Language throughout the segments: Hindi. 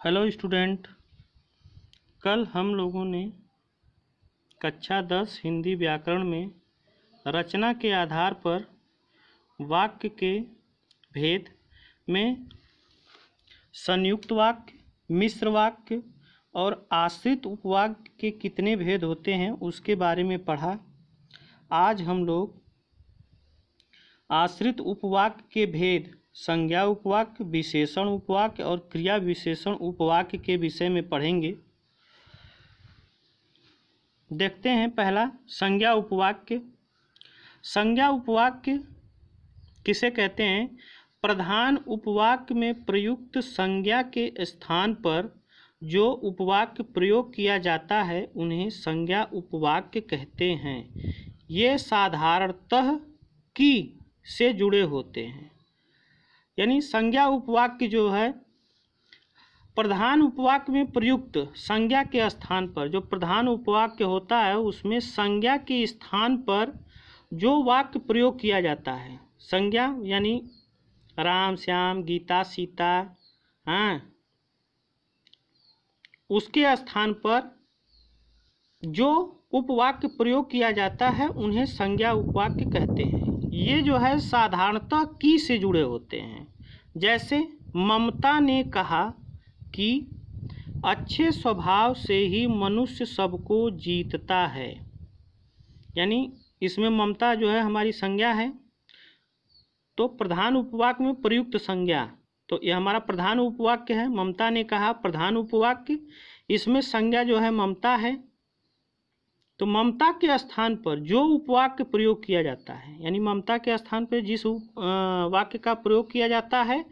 हेलो स्टूडेंट, कल हम लोगों ने कक्षा दस हिंदी व्याकरण में रचना के आधार पर वाक्य के भेद में संयुक्त वाक्य, मिश्र वाक्य और आश्रित उपवाक्य के कितने भेद होते हैं उसके बारे में पढ़ा। आज हम लोग आश्रित उपवाक्य के भेद संज्ञा उपवाक्य, विशेषण उपवाक्य और क्रिया विशेषण उपवाक्य के विषय में पढ़ेंगे। देखते हैं पहला, संज्ञा उपवाक्य। संज्ञा उपवाक्य किसे कहते हैं? प्रधान उपवाक्य में प्रयुक्त संज्ञा के स्थान पर जो उपवाक्य प्रयोग किया जाता है, उन्हें संज्ञा उपवाक्य कहते हैं। ये साधारणतः की से जुड़े होते हैं। यानी संज्ञा उपवाक्य जो है, प्रधान उपवाक्य में प्रयुक्त संज्ञा के स्थान पर, जो प्रधान उपवाक्य होता है, उसमें संज्ञा के स्थान पर जो वाक्य प्रयोग किया जाता है। संज्ञा यानी राम, श्याम, गीता, सीता हाँ उसके स्थान पर जो उपवाक्य प्रयोग किया जाता है, उन्हें संज्ञा उपवाक्य कहते हैं। ये जो है साधारणतः की से जुड़े होते हैं। जैसे ममता ने कहा कि अच्छे स्वभाव से ही मनुष्य सबको जीतता है। यानी इसमें ममता जो है हमारी संज्ञा है। तो प्रधान उपवाक्य में प्रयुक्त संज्ञा तो ये हमारा प्रधान उपवाक्य है। ममता ने कहा प्रधान उपवाक्य, इसमें संज्ञा जो है ममता है। तो ममता के स्थान पर जो उपवाक्य प्रयोग किया जाता है, यानी ममता के स्थान पर जिस वाक्य का प्रयोग किया जाता है,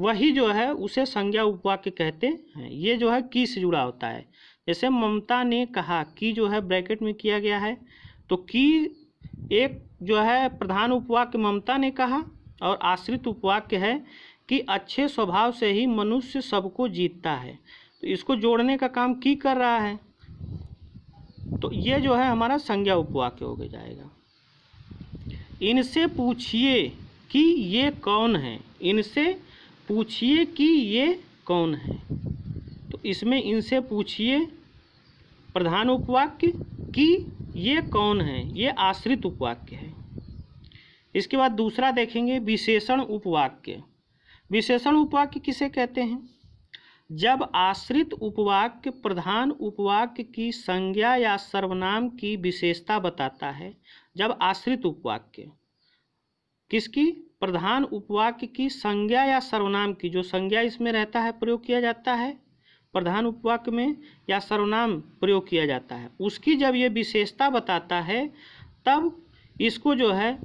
वही जो है, उसे संज्ञा उपवाक्य कहते हैं। ये जो है, की से जुड़ा होता है। जैसे ममता ने कहा, की जो है, ब्रैकेट में किया गया है तो की एक जो है, प्रधान उपवाक्य ममता ने कहा, और आश्रित उपवाक्य है कि अच्छे स्वभाव से ही मनुष्य सबको जीतता है। तो इसको जोड़ने का काम की कर रहा है? तो ये जो है हमारा संज्ञा उपवाक्य हो गया जाएगा। इनसे पूछिए कि ये कौन है? इनसे पूछिए कि ये कौन है? तो इसमें इनसे पूछिए प्रधान उपवाक्य कि ये कौन है? ये आश्रित उपवाक्य है। इसके बाद दूसरा देखेंगे विशेषण उपवाक्य। विशेषण उपवाक्य किसे कहते हैं? जब आश्रित उपवाक्य प्रधान उपवाक्य की संज्ञा या सर्वनाम की विशेषता बताता है, जब आश्रित उपवाक्य। किसकी? प्रधान उपवाक्य की संज्ञा या सर्वनाम की, जो संज्ञा इसमें रहता है, प्रयोग किया जाता है। प्रधान उपवाक्य में या सर्वनाम प्रयोग किया जाता है। उसकी जब ये विशेषता बताता है, तब इसको जो है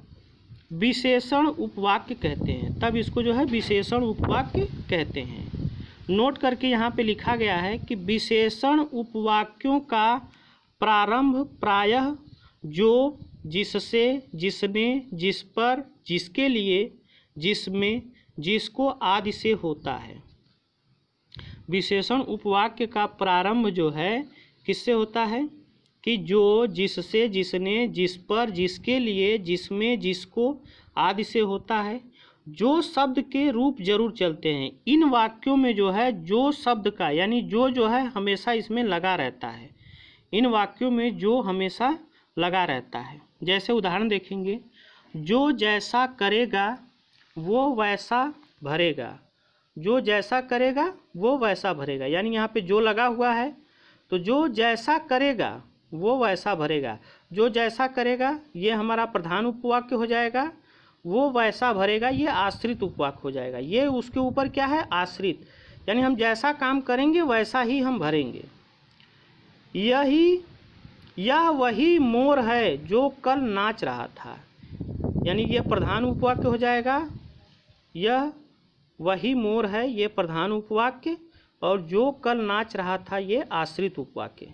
विशेषण उपवाक्य कहते हैं। तब इसको जो है विशेषण उपवाक्य कहते हैं। नोट करके यहाँ पे लिखा गया है कि विशेषण उपवाक्यों का प्रारंभ प्रायः जो जिससे जिसने जिस पर, जिसके लिए, जिसमें, जिसको आदि से होता है। विशेषण उपवाक्य का प्रारंभ जो है, किससे होता है? कि जो जिससे, जिसने, जिस पर, जिसके लिए, जिसमें, जिसको आदि से होता है। जो शब्द के रूप ज़रूर चलते हैं। इन वाक्यों में जो है, जो शब्द का, यानी जो जो है, हमेशा इसमें लगा रहता है। इन वाक्यों में जो हमेशा लगा रहता है। जैसे उदाहरण देखेंगे, जो जैसा करेगा, वो वैसा भरेगा। जो जैसा करेगा, वो वैसा भरेगा। यानी यहाँ पे जो लगा हुआ है तो जो जैसा करेगा, वो वैसा भरेगा। जो जैसा करेगा, ये हमारा प्रधान उपवाक्य हो जाएगा। वो वैसा भरेगा, ये आश्रित उपवाक हो जाएगा। ये उसके ऊपर क्या है? आश्रित। यानी हम जैसा काम करेंगे, वैसा ही हम भरेंगे। यही यह वही मोर है जो कल नाच रहा था। यानी यह प्रधान उपवाक्य हो जाएगा। यह वही मोर है, ये प्रधान उपवाक्य, और जो कल नाच रहा था, ये आश्रित उपवाक्य।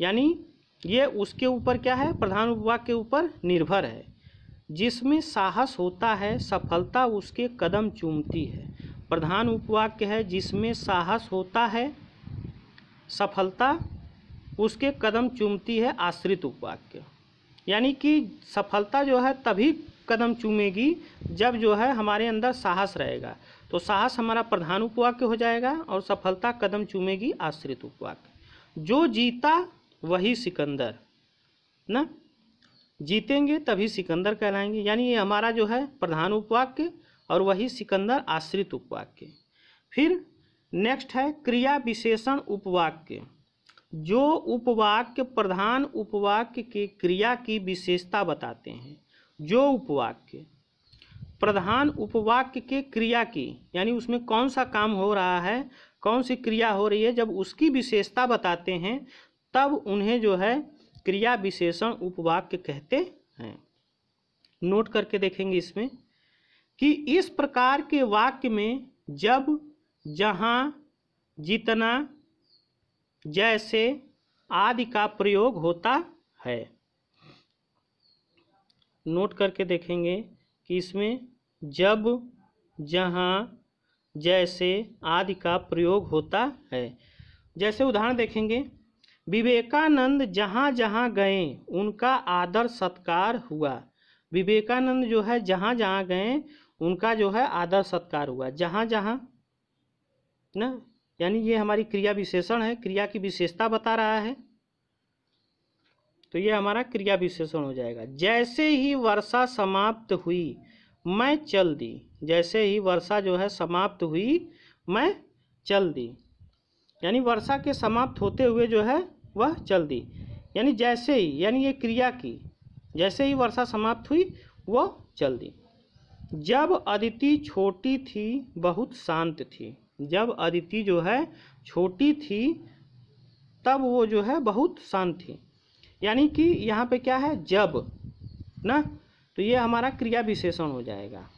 यानी ये उसके ऊपर क्या है? प्रधान उपवाक्य के ऊपर निर्भर है। जिसमें साहस होता है, सफलता उसके कदम चूमती है। प्रधान उपवाक्य है, जिसमें साहस होता है, सफलता उसके कदम चूमती है, आश्रित उपवाक्य। यानी कि सफलता जो है, तभी कदम चूमेगी जब जो है, हमारे अंदर साहस रहेगा। तो साहस हमारा प्रधान उपवाक्य हो जाएगा और सफलता कदम चूमेगी, आश्रित उपवाक्य। जो जीता, वही सिकंदर। ना? जीतेंगे तभी सिकंदर कहलाएँगे। यानी ये हमारा जो है प्रधान उपवाक्य और वही सिकंदर आश्रित उपवाक्य। फिर नेक्स्ट है क्रिया विशेषण उपवाक्य। जो उपवाक्य प्रधान उपवाक्य के क्रिया की विशेषता बताते हैं, जो उपवाक्य। प्रधान उपवाक्य के क्रिया की, यानी उसमें कौन सा काम हो रहा है, कौन सी क्रिया हो रही है, जब उसकी विशेषता बताते हैं, तब उन्हें जो है क्रिया विशेषण उपवाक्य कहते हैं। नोट करके देखेंगे इसमें कि इस प्रकार के वाक्य में जब, जहाँ, जितना, जैसे आदि का प्रयोग होता है। नोट करके देखेंगे कि इसमें जब, जहाँ, जैसे आदि का प्रयोग होता है। जैसे उदाहरण देखेंगे विवेकानंद जहाँ जहाँ गए, उनका आदर सत्कार हुआ। विवेकानंद जो है, जहाँ जहाँ गए, उनका जो है, आदर सत्कार हुआ। जहाँ जहाँ, ना? यानी ये हमारी क्रिया विशेषण है। क्रिया की विशेषता बता रहा है। तो ये हमारा क्रिया विशेषण हो जाएगा। जैसे ही वर्षा समाप्त हुई, मैं चल दी। जैसे ही वर्षा जो है, समाप्त हुई, मैं चल दी। यानी वर्षा के समाप्त होते हुए जो है वह चल दी। यानी जैसे ही, यानी ये क्रिया की, जैसे ही वर्षा समाप्त हुई वह चल दी। जब अदिति छोटी थी, बहुत शांत थी। जब अदिति जो है, छोटी थी, तब वो जो है, बहुत शांत थी। यानी कि यहाँ पे क्या है, जब, ना? तो ये हमारा क्रिया विशेषण हो जाएगा।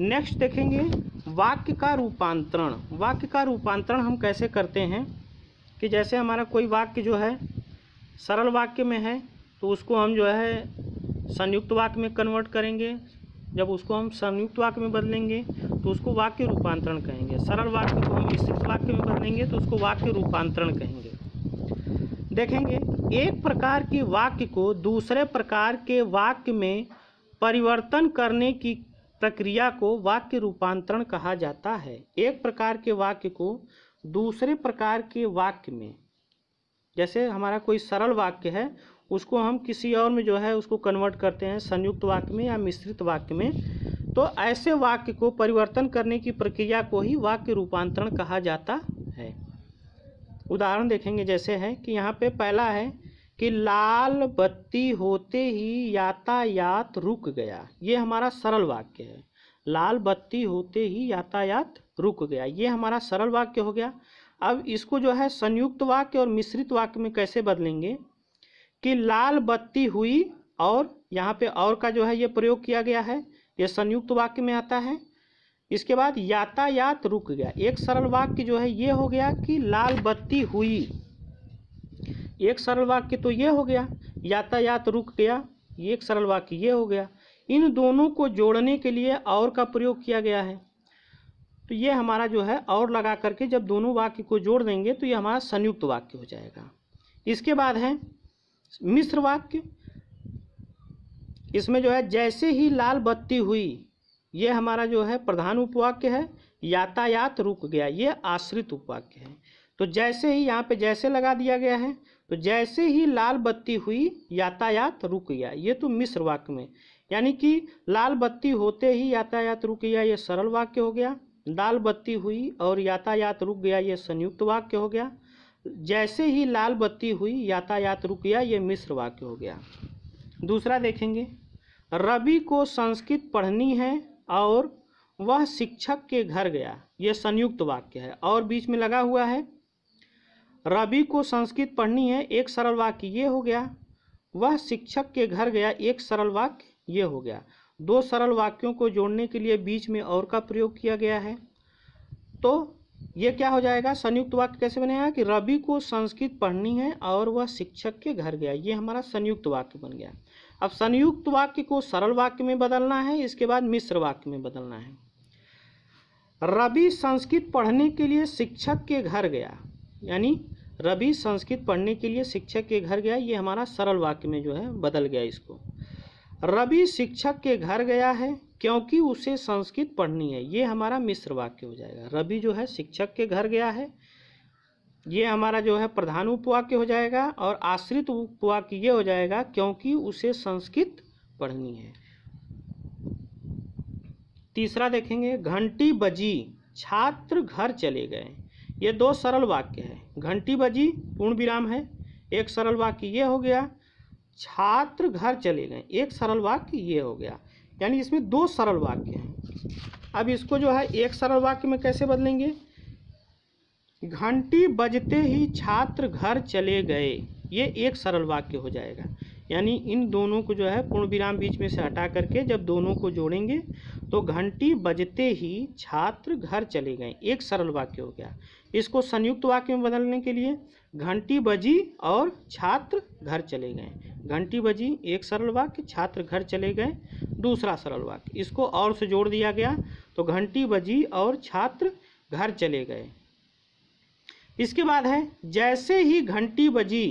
नेक्स्ट देखेंगे, वाक्य का रूपांतरण। वाक्य का रूपांतरण हम कैसे करते हैं? कि जैसे हमारा कोई वाक्य जो है, सरल वाक्य में है तो उसको हम जो है, संयुक्त वाक्य में कन्वर्ट करेंगे। जब उसको हम संयुक्त वाक्य में बदलेंगे तो उसको वाक्य रूपांतरण कहेंगे। सरल वाक्य को हम मिश्रित वाक्य में बदलेंगे तो उसको वाक्य रूपांतरण कहेंगे। देखेंगे, एक प्रकार के वाक्य को दूसरे प्रकार के वाक्य में परिवर्तन करने की प्रक्रिया को वाक्य रूपांतरण कहा जाता है। एक प्रकार के वाक्य को दूसरे प्रकार के वाक्य में, जैसे हमारा कोई सरल वाक्य है, उसको हम किसी और में जो है, उसको कन्वर्ट करते हैं संयुक्त वाक्य में या मिश्रित वाक्य में तो ऐसे वाक्य को परिवर्तन करने की प्रक्रिया को ही वाक्य रूपांतरण कहा जाता है। उदाहरण देखेंगे, जैसे है कि यहाँ पे पहला है कि लाल बत्ती होते ही यातायात रुक गया। ये हमारा सरल वाक्य है। लाल बत्ती होते ही यातायात रुक गया। ये हमारा सरल वाक्य हो गया। अब इसको जो है संयुक्त वाक्य और मिश्रित वाक्य में कैसे बदलेंगे? कि लाल बत्ती हुई और यहाँ पे और का जो है ये प्रयोग किया गया है। ये संयुक्त वाक्य में आता है। इसके बाद यातायात रुक गया। एक सरल वाक्य जो है ये हो गया कि लाल बत्ती हुई। एक सरल वाक्य तो ये हो गया। यातायात रुक गया। एक सरल वाक्य ये हो गया। इन दोनों को जोड़ने के लिए और का प्रयोग किया गया है। तो ये हमारा जो है और लगा करके जब दोनों वाक्य को जोड़ देंगे तो ये हमारा संयुक्त वाक्य हो जाएगा। इसके बाद है मिश्र वाक्य। इसमें जो है जैसे ही लाल बत्ती हुई, ये हमारा जो है प्रधान उपवाक्य है, यातायात रुक गया, ये आश्रित उपवाक्य है। तो जैसे ही यहाँ पे जैसे लगा दिया गया है तो जैसे ही लाल बत्ती हुई, यातायात रुक गया, ये तो मिश्र वाक्य में। यानी कि लाल बत्ती होते ही यातायात रुक गया, ये सरल वाक्य हो गया। लाल बत्ती हुई और यातायात रुक गया, ये संयुक्त वाक्य हो गया। जैसे ही लाल बत्ती हुई, यातायात रुक गया, ये मिश्र वाक्य हो गया। दूसरा देखेंगे। रवि को संस्कृत पढ़नी है और वह शिक्षक के घर गया। ये संयुक्त वाक्य है। और बीच में लगा हुआ है। रवि को संस्कृत पढ़नी है, एक सरल वाक्य ये हो गया। वह शिक्षक के घर गया, एक सरल वाक्य। ये हो गया। दो सरल वाक्यों को जोड़ने के लिए बीच में और का प्रयोग किया गया है। तो ये क्या हो जाएगा? संयुक्त वाक्य कैसे बनेगा कि रवि को संस्कृत पढ़नी है और वह शिक्षक के घर गया। ये हमारा संयुक्त वाक्य बन गया। अब संयुक्त वाक्य को सरल वाक्य में बदलना है, इसके बाद मिश्र वाक्य में बदलना है। रवि संस्कृत पढ़ने के लिए शिक्षक के घर गया। यानी रवि संस्कृत पढ़ने के लिए शिक्षक के घर गया, ये हमारा सरल वाक्य में जो है बदल गया इसको। रवि शिक्षक के घर गया है क्योंकि उसे संस्कृत पढ़नी है। ये हमारा मिश्र वाक्य हो जाएगा। रवि जो है शिक्षक के घर गया है। ये हमारा जो है प्रधान उपवाक्य हो जाएगा और आश्रित उपवाक्य ये हो जाएगा क्योंकि उसे संस्कृत पढ़नी है। तीसरा देखेंगे, घंटी बजी, छात्र घर चले गए। ये दो सरल वाक्य है। घंटी बजी, पूर्ण विराम है। एक सरल वाक्य ये हो गया छात्र घर चले गए। एक सरल वाक्य ये हो गया, यानी इसमें दो सरल वाक्य हैं। अब इसको जो है, एक सरल वाक्य में कैसे बदलेंगे? घंटी बजते ही छात्र घर चले गए, ये एक सरल वाक्य हो जाएगा। यानी इन दोनों को जो है पूर्ण विराम बीच में से हटा करके जब दोनों को जोड़ेंगे तो घंटी बजते ही छात्र घर चले गए। एक सरल वाक्य हो गया। इसको संयुक्त वाक्य में बदलने के लिए घंटी बजी और छात्र घर चले गए। घंटी बजी, एक सरल वाक्य, छात्र घर चले गए, दूसरा सरल वाक्य। इसको और से जोड़ दिया गया तो घंटी बजी और छात्र घर चले गए। इसके बाद है, जैसे ही घंटी बजी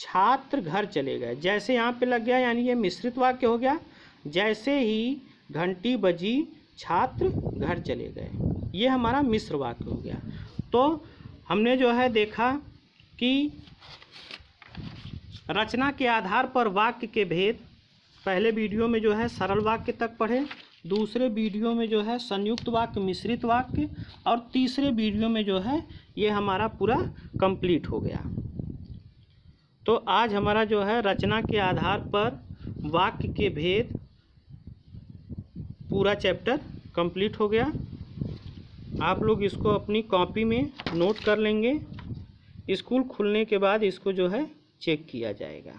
छात्र घर चले गए। जैसे यहाँ पे लग गया, यानी ये मिश्रित वाक्य हो गया, जैसे ही घंटी बजी छात्र घर चले गए। ये हमारा मिश्र वाक्य हो गया। तो हमने जो है देखा कि रचना के आधार पर वाक्य के भेद पहले वीडियो में जो है सरल वाक्य तक पढ़े, दूसरे वीडियो में जो है संयुक्त वाक्य, मिश्रित वाक्य, और तीसरे वीडियो में जो है ये हमारा पूरा कंप्लीट हो गया। तो आज हमारा जो है रचना के आधार पर वाक्य के भेद पूरा चैप्टर कंप्लीट हो गया। आप लोग इसको अपनी कॉपी में नोट कर लेंगे। स्कूल खुलने के बाद इसको जो है चेक किया जाएगा।